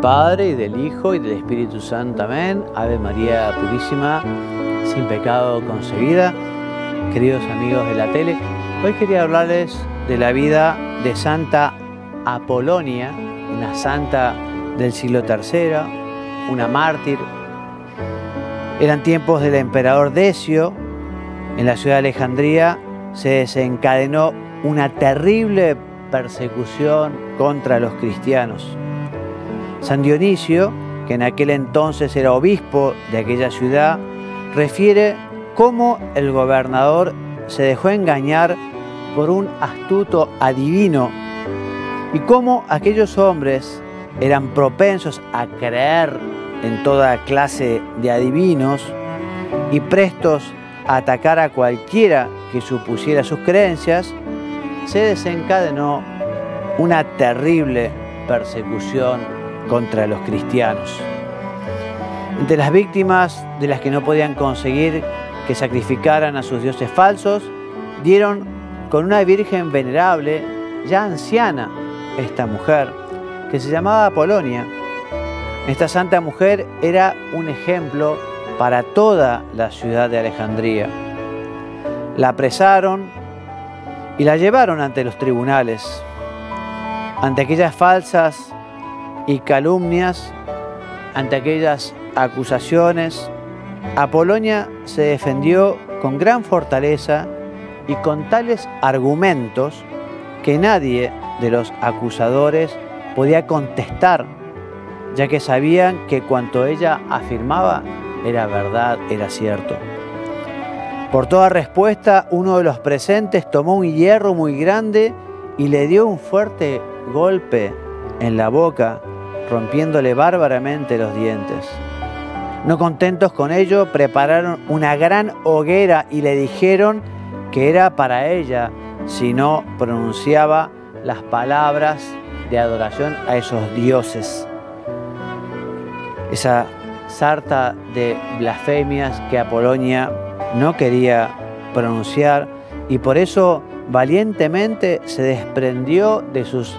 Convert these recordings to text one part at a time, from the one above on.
Padre y del Hijo y del Espíritu Santo. Amén. Ave María Purísima, sin pecado concebida. Queridos amigos de la tele, hoy quería hablarles de la vida de Santa Apolonia, una santa del siglo III, una mártir. Eran tiempos del emperador Decio. En la ciudad de Alejandría se desencadenó una terrible persecución contra los cristianos. San Dionisio, que en aquel entonces era obispo de aquella ciudad, refiere cómo el gobernador se dejó engañar por un astuto adivino y cómo aquellos hombres eran propensos a creer en toda clase de adivinos y prestos a atacar a cualquiera que supusiera sus creencias, se desencadenó una terrible persecución contra los cristianos. Entre las víctimas de las que no podían conseguir que sacrificaran a sus dioses falsos, dieron con una virgen venerable, ya anciana, esta mujer, que se llamaba Apolonia. Esta santa mujer era un ejemplo para toda la ciudad de Alejandría. La apresaron y la llevaron ante los tribunales. Ante aquellas falsas y calumnias, ante aquellas acusaciones, Apolonia se defendió con gran fortaleza y con tales argumentos que nadie de los acusadores podía contestar, ya que sabían que cuanto ella afirmaba era verdad, era cierto. Por toda respuesta, uno de los presentes tomó un hierro muy grande y le dio un fuerte golpe en la boca, rompiéndole bárbaramente los dientes. No contentos con ello, prepararon una gran hoguera y le dijeron que era para ella si no pronunciaba las palabras de adoración a esos dioses. Esa sarta de blasfemias que Apolonia no quería pronunciar y por eso valientemente se desprendió de sus,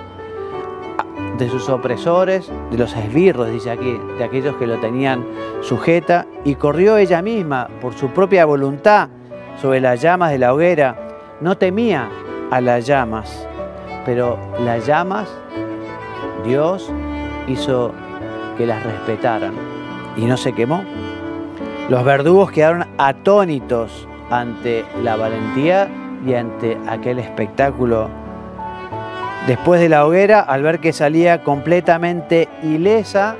de sus opresores, de los esbirros, dice aquí, de aquellos que lo tenían sujeta, y corrió ella misma por su propia voluntad sobre las llamas de la hoguera. No temía a las llamas, pero las llamas Dios hizo que las respetaran y no se quemó. Los verdugos quedaron atónitos ante la valentía y ante aquel espectáculo. Después de la hoguera, al ver que salía completamente ilesa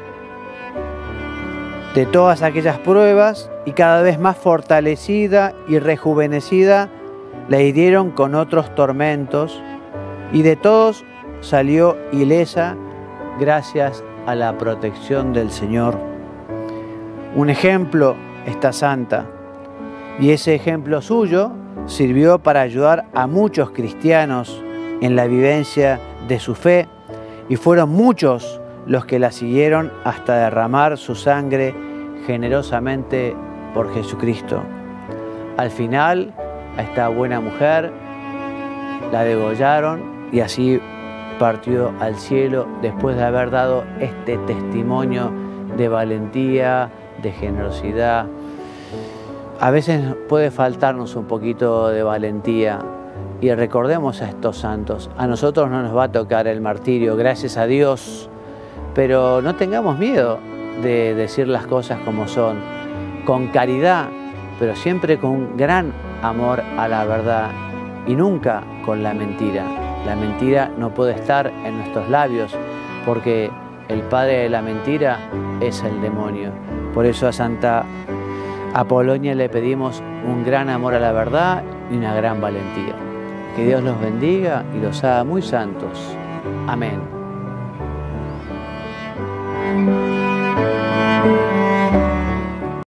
de todas aquellas pruebas y cada vez más fortalecida y rejuvenecida, la hirieron con otros tormentos y de todos salió ilesa gracias a la protección del Señor. Un ejemplo, esta santa, y ese ejemplo suyo sirvió para ayudar a muchos cristianos en la vivencia de su fe y fueron muchos los que la siguieron hasta derramar su sangre generosamente por Jesucristo. Al final, a esta buena mujer la degollaron y así partió al cielo después de haber dado este testimonio de valentía, de generosidad. A veces puede faltarnos un poquito de valentía y recordemos a estos santos. A nosotros no nos va a tocar el martirio, gracias a Dios, pero no tengamos miedo de decir las cosas como son, con caridad, pero siempre con gran amor a la verdad y nunca con la mentira. La mentira no puede estar en nuestros labios porque el padre de la mentira es el demonio. Por eso a Santa Apolonia le pedimos un gran amor a la verdad y una gran valentía. Que Dios los bendiga y los haga muy santos. Amén.